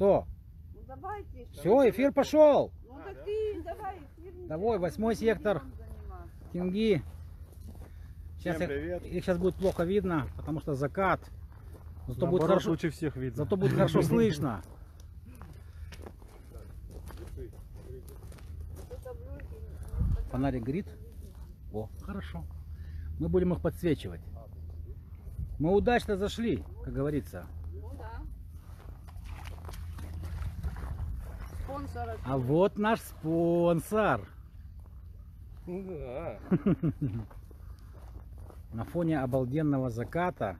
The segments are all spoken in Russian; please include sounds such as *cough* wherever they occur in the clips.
Что? Ну давайте. Все, эфир пошел. Ну так ты давай. эфир Давай, восьмой сектор. Тинги. Сейчас Всем их, привет. их сейчас будет плохо видно, потому что закат. Зато будет хорошо, лучше всех видно. зато будет хорошо *laughs* слышно. Фонарик горит. О, хорошо. Мы будем их подсвечивать. Мы удачно зашли, как говорится. Ну да. Спонсора. А вот наш спонсор. Да. На фоне обалденного заката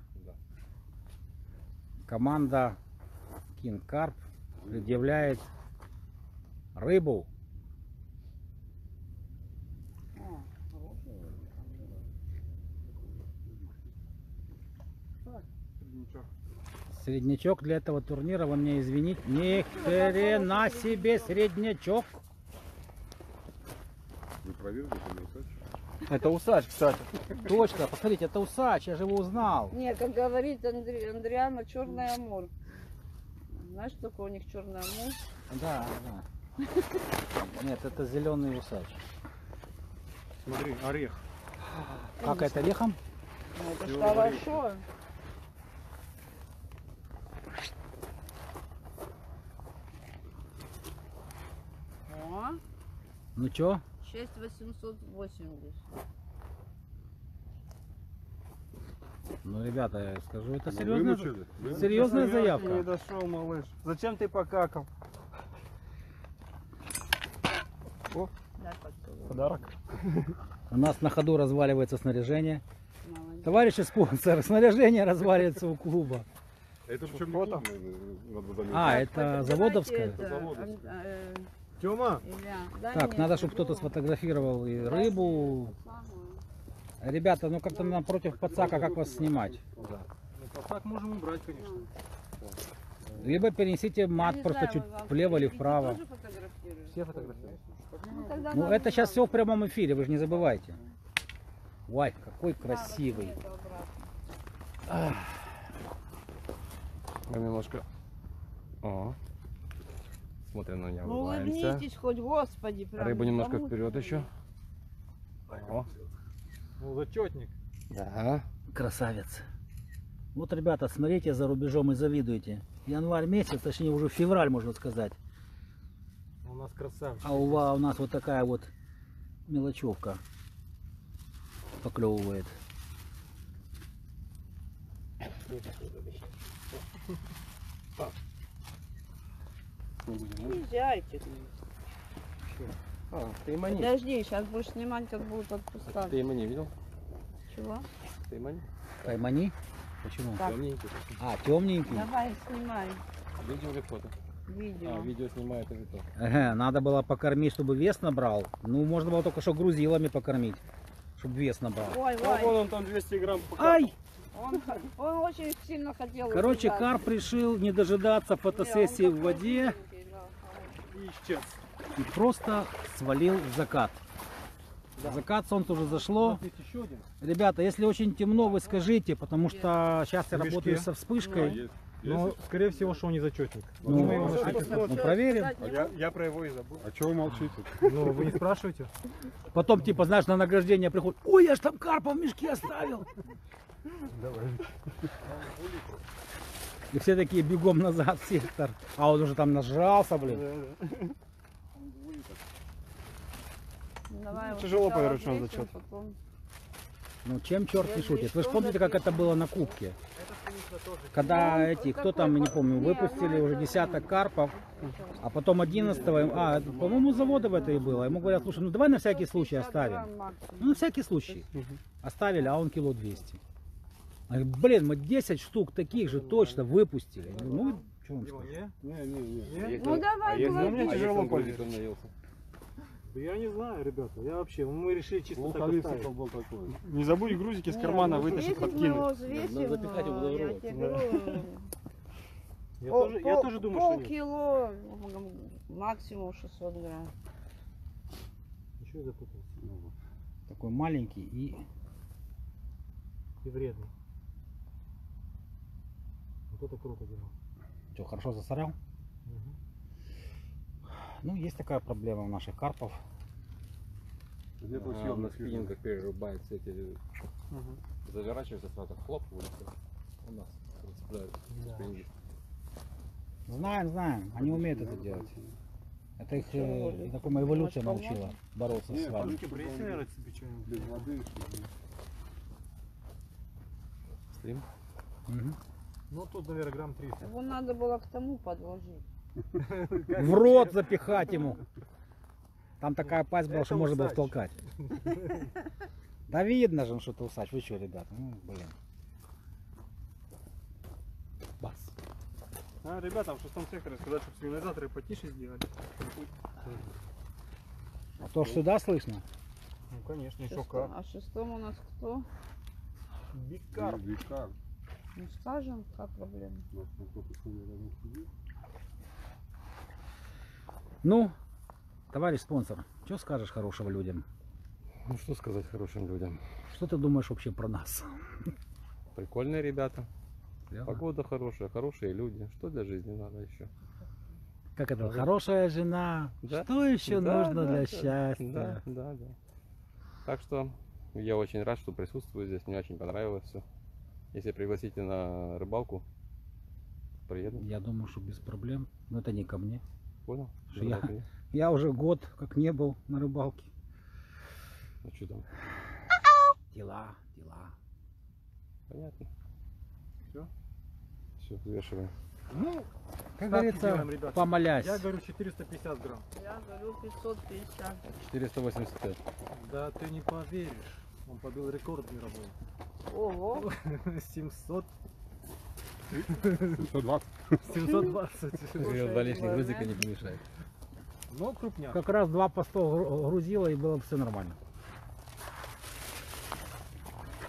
команда King Carp предъявляет рыбу. О, хороший. Среднячок для этого турнира, вы меня извините. Ни хрена себе среднячок. Вы проверили, это не усач? Это усач, кстати. Точно, посмотрите, это усач, я же его узнал. Не, как говорит Андре- Андриана, черный амур. Знаешь, что такое у них черный амур? Да, да. Нет, это зеленый усач. Смотри, орех. Как это лехом? Ну, это ж Всё, хорошо. О, Ну чё? 6880. Ну, ребята, я скажу, это Ну, серьезная, вымучили? Вымучили? серьезная Не заявка. дошел, малыш. Зачем ты покакал? Поцелуй. Подарок. У нас на ходу разваливается снаряжение. Молодец. Товарищи спонсоры, *laughs* снаряжение разваливается у клуба. Это причем не. А, это давайте заводовская? это, Заводовская. Тёма, Так, мне надо, чтобы кто-то сфотографировал и рыбу. Ребята, ну как-то напротив подсака, как вас снимать? ну так можем убрать, конечно. Либо перенесите мат просто знаю, чуть влево или вправо. Все фотографируют. Ну, Ну это сейчас все в прямом эфире, вы же не забывайте. Ой, какой красивый. Мы немножко... О. Смотрим на меня, Ну улыбаемся. улыбнитесь хоть, господи. Прям Рыбу немножко вперед еще. О. Ну, зачетник. Да. Красавец. Вот, ребята, смотрите за рубежом и завидуете. Январь месяц, точнее уже февраль, можно сказать. У нас красавчик. А у, ва- у нас вот такая вот мелочевка поклевывает. Езжайте. А, ты мани. Подожди, сейчас будешь снимать, как будут отпускать. Ты мани видел? Чего? Ты мани? Поймани? Почему? Так. Темненький. А, темненький. Давай, снимай Видео или фото? видео. А, видео снимает это то. Ага, надо было покормить, чтобы вес набрал. Ну, можно было только что грузилами покормить, чтобы вес набрал. Ой, А ой, вон он там 200 грамм Ай! он, он очень сильно хотел Короче, убежать. карп решил не дожидаться Не, фотосессии в такой воде. И исчез. и просто свалил закат. В Закат солнце уже зашло. Смотрите, еще один. Ребята, если очень темно, вы скажите, потому что сейчас я работаю со вспышкой. есть. Но, Есть? скорее всего, что он не зачетник. Ну, мы его ну, нашли. Ну, проверим. А я, я про его и забыл. А чего вы молчите? Ну, вы не спрашиваете? Потом, типа, знаешь, на награждение приходит. Ой, я ж там карпа в мешке оставил. И все такие бегом назад в сектор. А он уже там нажрался, блин. Ну, давай вот Тяжело поверить, что он зачет. потом- Ну, чем черт не шутит. Вы же помните, как это было на кубке? Когда Ну, эти, кто там, я не по- помню, не, выпустили ну, уже десяток карпов, а потом 11 а, по-моему, завода в это и было. Ему говорят, слушай, ну давай на всякий случай 150 оставим. Ну, на всякий случай. Оставили, а он кило 200. А говорит, блин, мы 10 штук таких же точно выпустили. Я ну, что Его сказать? не? Не, не, не. Если- Ну, давай, а говори. а если тяжело он он наелся? Да я не знаю, ребята. Я вообще, мы решили чисто так Луковицкий оставить. был такой. Не забудь грузики с Не, кармана ну, вытащить, подкинуть. взвесим, Надо запихать его в я рот. Я, пол- тоже, я пол- тоже думаю, что нет. полкило, максимум 600 грамм. Еще я запутался. Такой маленький и И вредный. Вот это круто делал. что, хорошо засорял? Ну, есть такая проблема у наших карпов. Где-то А, съем на спиннингах перерубаются эти, заворачиваются сразу, хлоп, вылетел. У нас цепляют Да. спиннинги. Знаем, знаем. Они умеют это делать. Это их, э, я думаю, эволюция научила бороться Не, с вами. Без воды. Стрим. Мгм. Ну, тут, наверное, грамм 300. Его надо было к тому подложить. *laughs* В рот запихать ему. Там такая пасть была, Это что можно было усач. втолкать. *laughs* Да видно же, что ты усач. Вы что, ребята? Ну, блин. Бас. А, ребятам в шестом секторе сказать, чтобы сигнализаторы потише сделали. А то ж сюда слышно. Ну, конечно, еще Шестом. как. А шестом у нас кто? Бикар. Века. Ну скажем, какая проблема. Ну, товарищ спонсор, что скажешь хорошего людям? Ну что сказать хорошим людям. Что ты думаешь вообще про нас? Прикольные ребята. Верно? Погода хорошая, хорошие люди. Что для жизни надо еще? Как это? Хорошая жена. Да. Что еще Да, нужно да, для да. счастья? Да, да, да. Так что я очень рад, что присутствую здесь. Мне очень понравилось все. Если пригласите на рыбалку, приеду. Я думаю, что без проблем. Но это не ко мне. Понял? Что я-? *laughs* Я уже год как не был на рыбалке. Ну что там? Дела, дела. Понятно. Всё? Все, взвешиваем. Ну, как Ставки говорится, делаем, ребята. помолясь. Я говорю 450 грамм. Я говорю 550. 485. Да ты не поверишь. Он побил рекорд мировой. Ого. 700, 120. 720. Звезда лишних языка не помешает. Но крупняк. Как раз два по 100 гру- грузила и было все нормально.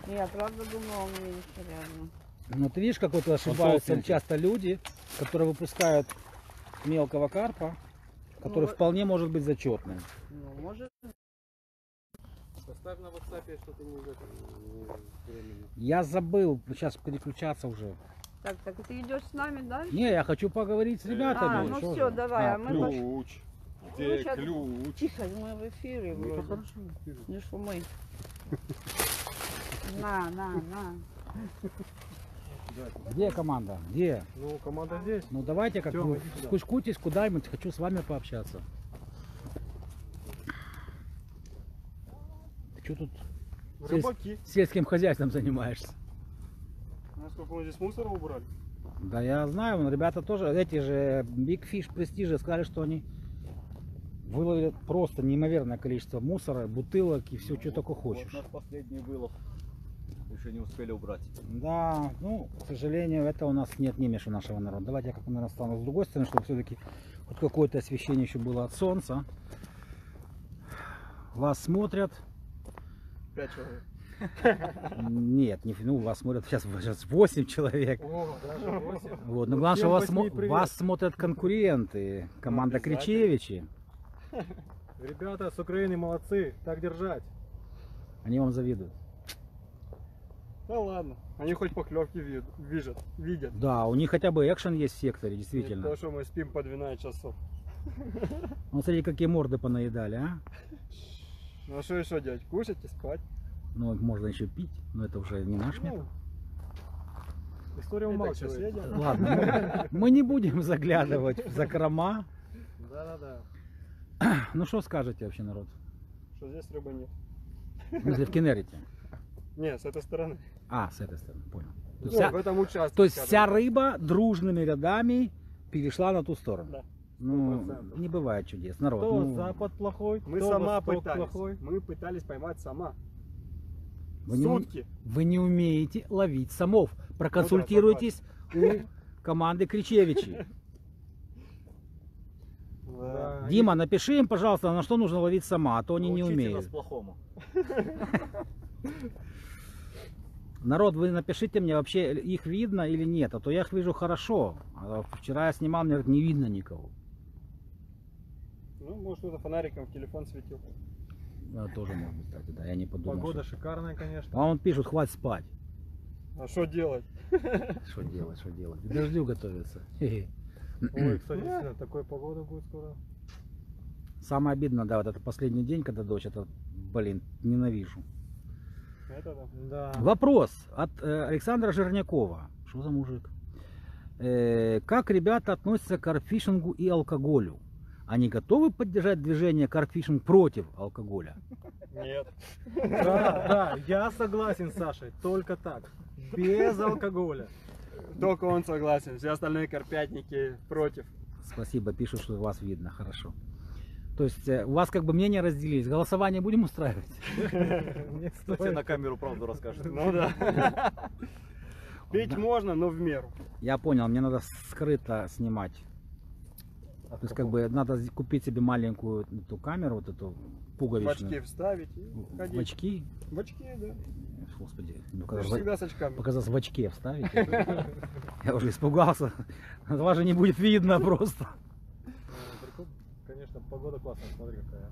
Я правда думала, он меньше реально. Но ты видишь, как вот ошибаются часто люди, которые выпускают мелкого карпа, который Ну, вполне может быть зачетным. Ну, может, Поставь на WhatsApp, что ты не в этом не времени. Я забыл сейчас переключаться уже. так, так ты идешь с нами дальше? Не, я хочу поговорить с ребятами. А, ну Что все, же? давай, а мы пошли. Ключ. Ну, Где щас- ключ? Тихо, мы в эфире Ну, вроде. хорошо. Не шумы. На, на, на. Где команда? Где? Ну, команда здесь. Ну давайте как Тёма, вы иди сюда. скучкуйтесь куда-нибудь, хочу с вами пообщаться. Что тут Рыбаки. сельским хозяйством занимаешься? Насколько мы здесь мусора убрали? Да я знаю, но ребята тоже, эти же Big Fish Prestige сказали, что они выловили просто неимоверное количество мусора, бутылок и все, что только хочешь. Вот наш последний вылов. Еще не успели убрать. Да, ну, к сожалению, это у нас нет немеш у нашего народа. Давайте я как наверное, стану с другой стороны, чтобы все-таки хоть какое-то освещение еще было от солнца. Вас смотрят. Пять человек. Нет, не, ну, вас смотрят сейчас, сейчас 8 человек. О, даже 8. Вот, но Ну, главное, что вас, смо- вас смотрят конкуренты. Команда. Кричевичи. Ребята с Украины молодцы. Так держать. Они вам завидуют. Да ладно. Они хоть поклевки вид- видят. видят. Да, у них хотя бы экшен есть в секторе, Не действительно. то, что мы спим по 12 часов. Ну, смотри, какие морды понаедали, а? *laughs* Ну а что еще делать? Кушать и спать. Ну, можно еще пить, но это уже не наш метод. Ну, история умалчивает. Ладно, мы, мы не будем заглядывать в закрома. Да-да-да. Ну, что скажете вообще, народ? Что здесь рыбы нет. Смысле, в Кенерите? Не, с этой стороны. А, с этой стороны, понял. То есть, Ну, вся, в этом участке. то есть скажем вся рыба дружными рядами перешла на ту сторону? Да, Ну, 100%. не бывает чудес, народ. Кто ну, запад плохой, мы кто сама восток пытались. плохой. Мы пытались поймать сама. вы, не, Сутки. вы не умеете ловить самов. Проконсультируйтесь у команды Кричевичи. *laughs* Да. Дима, напиши им, пожалуйста, на что нужно ловить сама, а то они не Научите умеют. нас плохому. *laughs* Народ, вы напишите мне, вообще их видно или нет, а то я их вижу хорошо. А вчера я снимал, мне говорят, не видно никого. Ну, может, кто-то фонариком в телефон светил. Да, тоже может быть, кстати, да, я не подумал. Погода что- шикарная, конечно. А он пишет, хватит спать. А что делать? Что делать, что делать? К дождю готовится. Ой, кстати, действительно, такой погода будет скоро. Самое обидное, да, вот это последний день, когда дождь, это, блин, ненавижу. Это да. Да. Вопрос от э, Александра Жирнякова. Что за мужик? Э, как ребята относятся к карфишингу и алкоголю? Они готовы поддержать движение карфишинг против алкоголя? Нет. Да, да, я согласен с Сашей, только так. Без алкоголя. Только он согласен, все остальные карпятники против. Спасибо, пишут, что вас видно, хорошо. То есть э, у вас как бы мнения разделились. Голосование будем устраивать? Не Кто тебе стоит. на камеру правду расскажет? Ну да. Пить можно, но в меру. Я понял, мне надо скрыто снимать. То есть как бы надо купить себе маленькую эту камеру, вот эту В очки пуговичную. вставить и В ходить. очки? В очки, да. Господи, ну, когда в- всегда с очками. показалось в очке вставить. *laughs* Я уже испугался. Вас же не будет видно просто. Ну, Конечно, погода классная, смотри какая.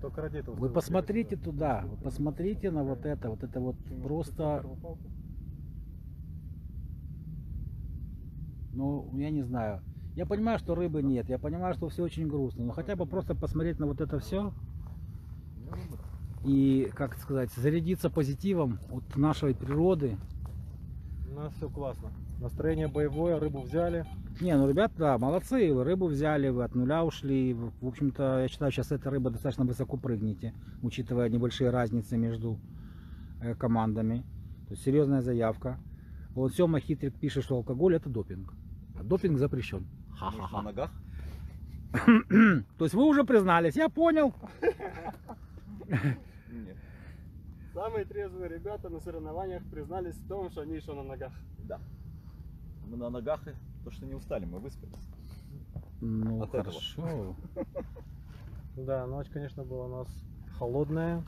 Только ради этого. Вы посмотрите туда, вы посмотрите на вот это, вот это вот просто, ну, я не знаю. Я понимаю, что рыбы нет, я понимаю, что все очень грустно, но хотя бы просто посмотреть на вот это все и, как сказать, зарядиться позитивом от нашей природы. У нас все классно. Настроение боевое, рыбу взяли. Не, ну, ребят, да, молодцы, вы рыбу взяли, вы от нуля ушли. В общем-то, я считаю, сейчас эта рыба достаточно высоко прыгнете, учитывая небольшие разницы между э, командами. То есть серьезная заявка. Вот Сема Хитрик пишет, что алкоголь это допинг. А допинг запрещен. На ногах? *coughs* То есть вы уже признались, я понял. Нет. Самые трезвые ребята на соревнованиях признались в том, что они еще на ногах. Да. Мы на ногах, и то, что не устали, мы выспались. Ну, От этого. хорошо. *laughs* Да, ночь, конечно, была у нас холодная.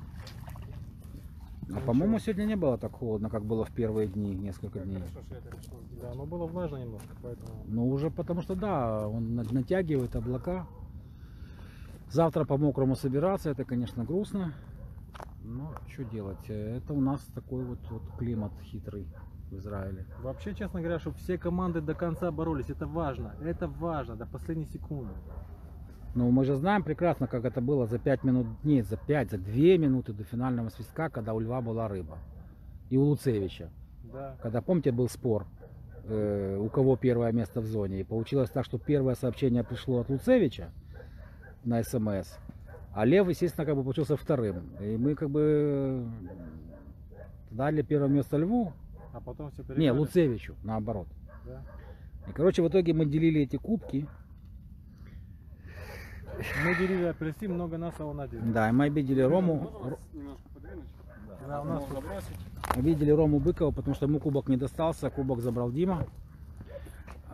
А, по-моему, сегодня не было так холодно, как было в первые дни, несколько дней. Хорошо, пришло. Да, но было влажно немножко, поэтому... Ну, уже потому что, да, он на- натягивает облака. Завтра по мокрому собираться, это, конечно, грустно. Но что делать? Это у нас такой вот, вот климат хитрый в Израиле. Вообще, честно говоря, чтобы все команды до конца боролись, это важно. Это важно, до последней секунды. Но мы же знаем прекрасно, как это было за 5 минут, нет, за 5, за 2 минуты до финального свистка, когда у Льва была рыба. И у Луцевича. Да. Когда, помните, был спор, э, у кого первое место в зоне. И получилось так, что первое сообщение пришло от Луцевича на СМС, а Лев, естественно, как бы получился вторым. И мы как бы дали первое место Льву, А потом все не, перегнали. Луцевичу, наоборот. Да. И, короче, в итоге мы делили эти кубки. Мы делили апельсин, много нас, а он один. Да, мы обидели Рому. Да, у нас обидели Рому Быкова, потому что ему кубок не достался, кубок забрал Дима.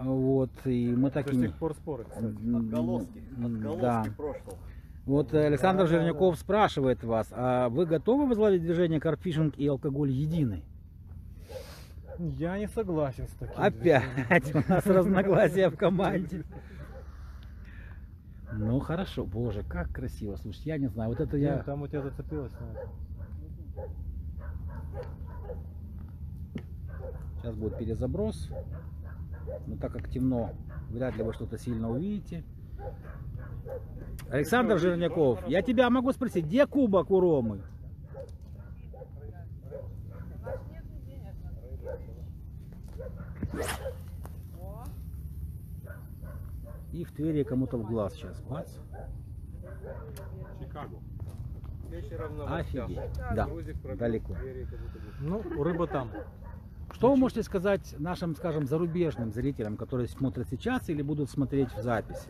Вот, и мы так до и не... сих пор споры, кстати. Отголоски. Отголоски да. прошлого. Вот э, Александр Да, да, Жирняков спрашивает вас, а вы готовы возглавить движение карфишинг и алкоголь единый? Я не согласен с таким. Опять *laughs* у нас разногласия в команде. *laughs* Ну хорошо, боже, как красиво. Слушай, я не знаю, вот это Я... Там у тебя зацепилось. наверное. Сейчас будет перезаброс. Но так как темно, вряд ли вы что-то сильно увидите. Александр Жирняков, я тебя могу спросить, где кубок у Ромы? И в Твери кому-то в глаз сейчас. Бац. Чикаго. Офигеть. Да, далеко. Ну, рыба там. Что вы можете сказать нашим, скажем, зарубежным зрителям, которые смотрят сейчас или будут смотреть в записи?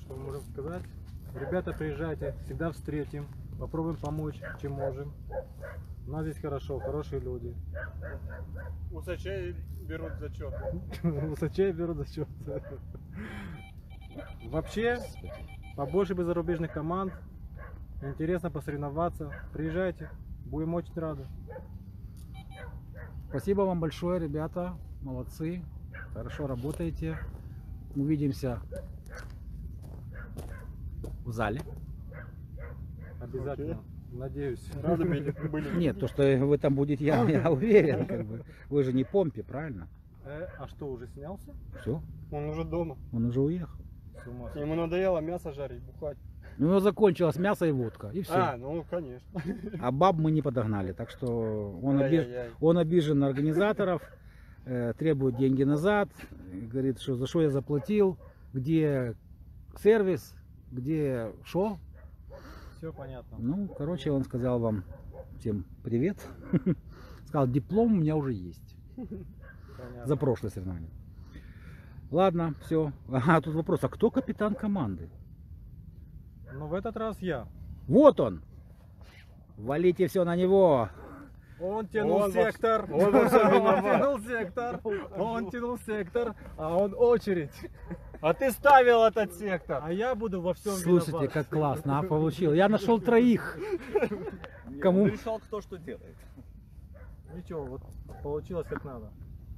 Что мы можем сказать? Ребята, приезжайте, всегда встретим. Попробуем помочь, чем можем. У нас здесь хорошо, хорошие люди. Усачей берут зачет. *laughs* Высочей берут зачет. Вообще, побольше бы зарубежных команд. Интересно посоревноваться. Приезжайте, будем очень рады. Спасибо вам большое, ребята. Молодцы. Хорошо работаете. Увидимся в зале. Обязательно. Надеюсь. Рады были. Нет, то, что вы там будете, я, я *laughs* уверен. Как бы. Вы же не Помпи, правильно? Э, а что, уже снялся? Все. Он уже дома. Он уже уехал. Ему надоело мясо жарить, бухать. У него закончилось мясо и водка, и все. А, ну конечно. А баб мы не подогнали, так что он, оби- Ай-яй-яй. он обижен на организаторов, э, требует деньги назад, говорит, что за что я заплатил, где сервис, где что. Все понятно. Ну, короче, он сказал вам всем привет. *laughs* Сказал, диплом у меня уже есть *laughs* понятно. за прошлое соревнование. Ладно, все. Ага, тут вопрос, а кто капитан команды? Ну в этот раз я. Вот он! Валите все на него! Он тянул Он сектор. он во Он виноват. тянул сектор. Он тянул сектор, а он очередь. А ты ставил этот сектор. А я буду во всем Слушайте, виноват. как классно, а получил. Я нашел троих. Не, Кому? Он решал, кто что делает. Ничего, вот получилось как надо.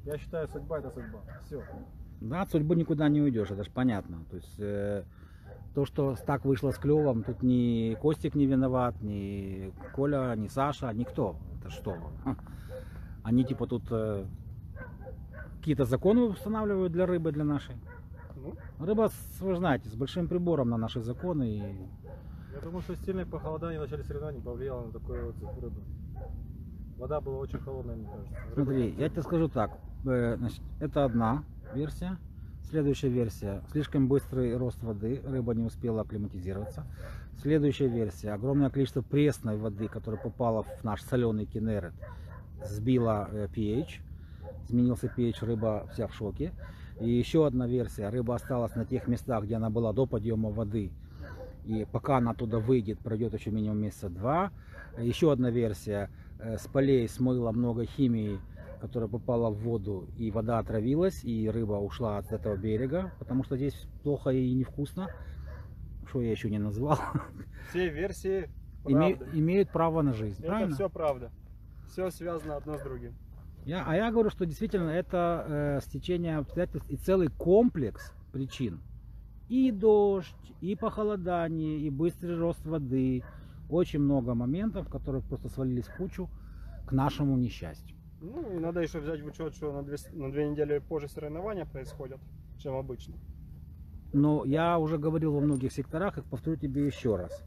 Я считаю, судьба это судьба. Все. Да, от судьбы никуда не уйдешь, это же понятно. То есть э, то, что так вышло с клевом, тут ни Костик не виноват, ни Коля, ни Саша, никто. Это что? *laughs* Они типа тут э, какие-то законы устанавливают для рыбы, для нашей. Ну, Рыба, вы знаете, с большим прибором на наши законы. И я думаю, что сильное похолодание в начале соревнований повлияло на такой вот рыбу. Вода была очень холодная, мне кажется. Рыба- Смотри, я тебе скажу так. э, значит, это одна версия. Следующая версия. Слишком быстрый рост воды. Рыба не успела акклиматизироваться. Следующая версия. Огромное количество пресной воды, которая попала в наш соленый кинерет, сбила э, pH. Изменился pH, рыба вся в шоке. И еще одна версия. Рыба осталась на тех местах, где она была до подъема воды. И пока она оттуда выйдет, пройдет еще минимум месяца два. Еще одна версия. Э, С полей смыло много химии, которая попала в воду, и вода отравилась, и рыба ушла от этого берега, потому что здесь плохо и невкусно. Что я еще не назвал. Все версии Име- имеют право на жизнь, Это правильно? все правда. Все связано одно с другим. Я, а я говорю, что действительно это э, стечение обстоятельств и целый комплекс причин. И дождь, и похолодание, и быстрый рост воды. Очень много моментов, которые просто свалились в кучу к нашему несчастью. Ну и надо еще взять в учет, что на две, на две недели позже соревнования происходят, чем обычно. Но я уже говорил во многих секторах, и повторю тебе еще раз,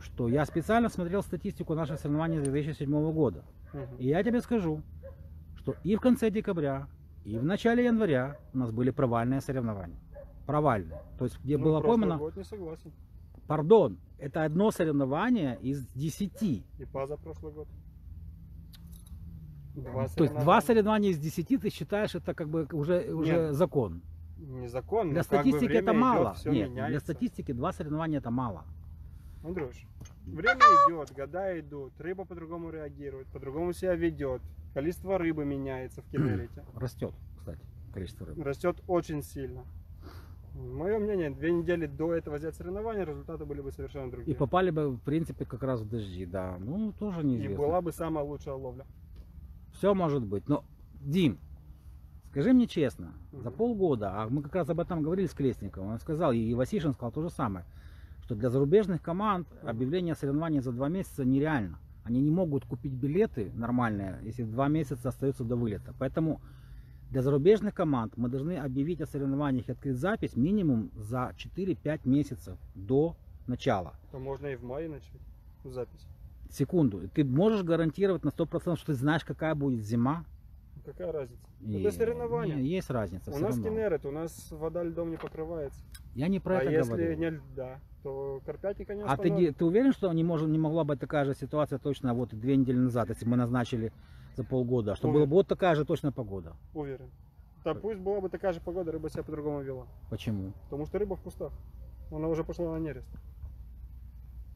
что я специально смотрел статистику наших соревнований 2007 года. Мгм. И я тебе скажу, что и в конце декабря, и в начале января у нас были провальные соревнования. Провальные. То есть, где Ну, было прошлый поймано, год не согласен. пардон, это одно соревнование из десяти. И позапрошлый год. Два То есть два соревнования из десяти ты считаешь это как бы уже, уже Нет. закон. Незаконно. Для но как бы статистики это идет, мало. всё Нет, меняется. для статистики два соревнования это мало. Андрюш, время идет, года идут, рыба по-другому реагирует, по-другому себя ведет, количество рыбы меняется в кинерите, *clears throat* Растет, кстати, количество рыб. растет очень сильно. Мое мнение, две недели до этого взять соревнования, результаты были бы совершенно И другие. попали бы, в принципе, как раз в дожди, да. Ну, тоже И неизвестно. была бы самая лучшая ловля. Все может быть. Но, Дим, скажи мне честно, за полгода, а мы как раз об этом говорили с Крестниковым, он сказал, и Васишин сказал то же самое, что для зарубежных команд объявление соревнований за два месяца нереально. Они не могут купить билеты нормальные, если два месяца остается до вылета. Поэтому для зарубежных команд мы должны объявить о соревнованиях и открыть запись минимум за 4-5 месяцев до начала. То можно и в мае начать запись. Секунду. Ты можешь гарантировать на 100%, что ты знаешь, какая будет зима? Какая разница? И- Это соревнования. не, есть разница. У нас равно. кинерит, у нас вода льдом не покрывается. Я не про а это если говорю. не льда, то карпятника не А ты, ты уверен, что не, может, не могла быть такая же ситуация точно вот две недели назад, если мы назначили за полгода, что была бы вот такая же точно погода? Уверен. Да пусть была бы такая же погода, рыба себя по-другому вела. Почему? Потому что рыба в кустах. Она уже пошла на нерест.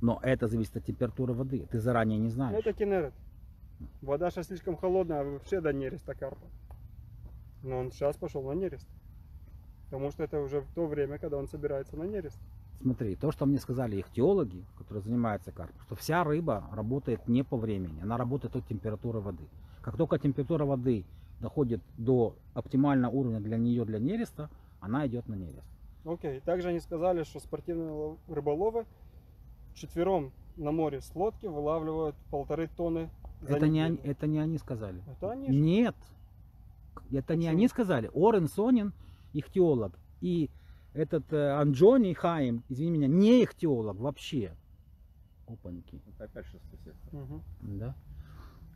Но это зависит от температуры воды. Ты заранее не знаешь. Это кинерет. Вода сейчас слишком холодная, а вообще до нереста карпа. Но он сейчас пошел на нерест. Потому что это уже то время, когда он собирается на нерест. Смотри, то, что мне сказали их теологи, которые занимаются карпом, что вся рыба работает не по времени, она работает от температуры воды. Как только температура воды доходит до оптимального уровня для нее, для нереста, она идет на нерест. Окей. Также они сказали, что спортивные лов- рыболовы четвером на море с лодки вылавливают полторы тонны Это не, они, это не они сказали. Это они же. Нет. Это не Почему? они сказали. Орен Сонин ихтиолог. И этот э, Анджони Хаим, извини меня, не ихтиолог вообще. Опаньки. Это опять шестой сектор. Мгм. Да.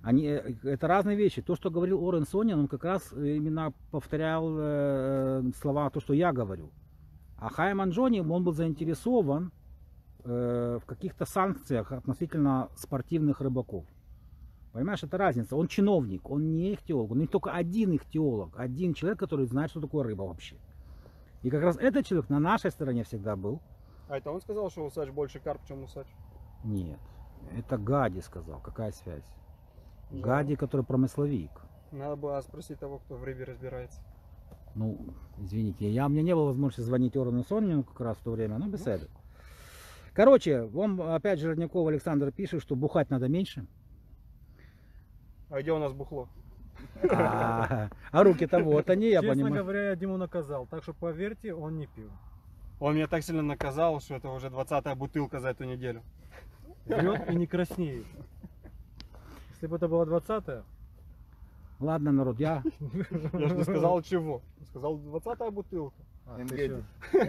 Они, э, это разные вещи. То, что говорил Орен Сонин, он как раз э, именно повторял э, слова, то, что я говорю. А Хайм Анджони, он был заинтересован э, в каких-то санкциях относительно спортивных рыбаков. Понимаешь, это разница. Он чиновник, он не ихтиолог. Он не только один ихтиолог, один человек, который знает, что такое рыба вообще. И как раз этот человек на нашей стороне всегда был. А это он сказал, что усач больше карп, чем усач? Нет, это Гади сказал. Какая связь? Жаль. Гади, который промысловик. Надо было спросить того, кто в рыбе разбирается. Ну, извините, я, у меня не было возможности звонить Орону Сонину как раз в то время, ну, беседы. Короче, вам опять же Родняков Александр пишет, что бухать надо меньше. А где у нас бухло? А, а руки-то вот они, я Честно понимаю. говоря, я Диму наказал, так что поверьте, он не пил. Он меня так сильно наказал, что это уже 20-я бутылка за эту неделю. Врет и не краснеет. Если бы это была 20 Ладно, народ, я Я же не сказал чего. Сказал 20-я бутылка. а, ты Энгеди. ещё-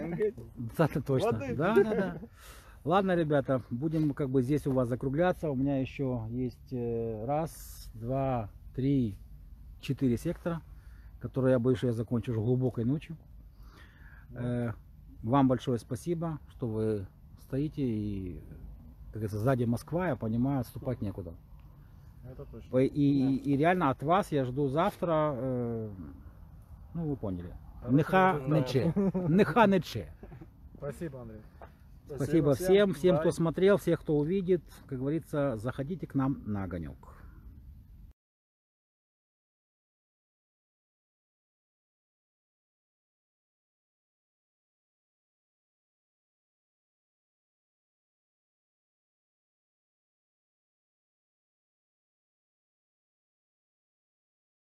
Энгеди. это точно. Воды. Да, да, да. Ладно, ребята, будем как бы здесь у вас закругляться. У меня еще есть э, раз, два, три, четыре сектора, которые я боюсь, что я закончу уже глубокой ночью. Э, Вам большое спасибо, что вы стоите и, как говорится, сзади Москва, я понимаю, отступать некуда. Это точно. И, и- и реально от вас я жду завтра, э, ну вы поняли, неха нече, неха нече. Спасибо, Андрей. Спасибо всем, всем, кто смотрел, всех, кто увидит. Как говорится, заходите к нам на огонек.